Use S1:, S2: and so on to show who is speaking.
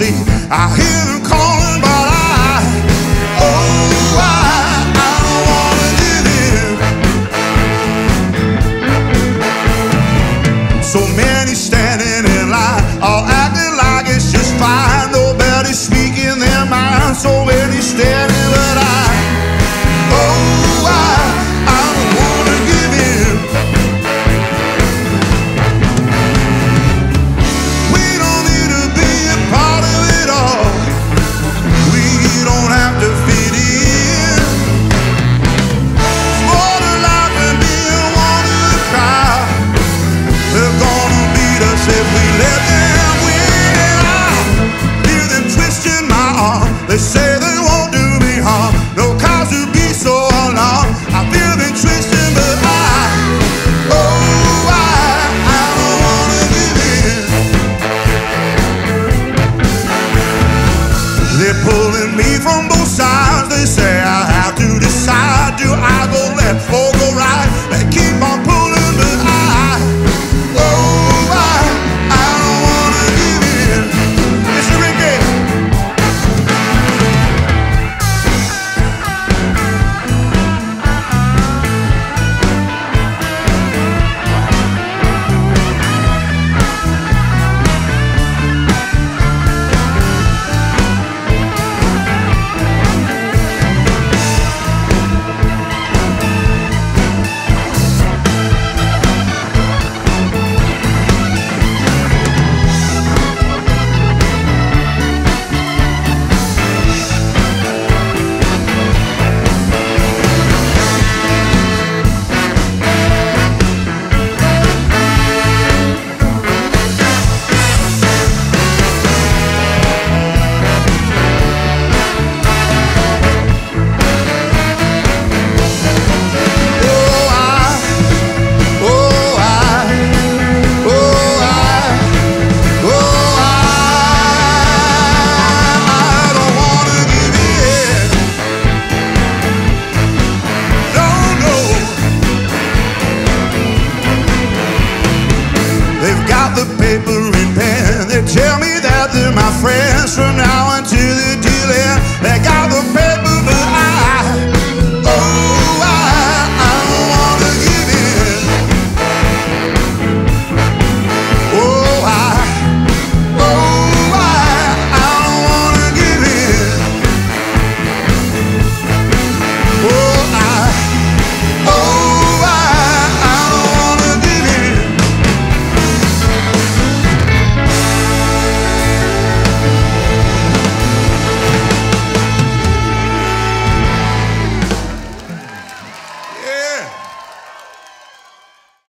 S1: see. I hear them calling, but I, oh, I, I don't wanna give in. So many. They say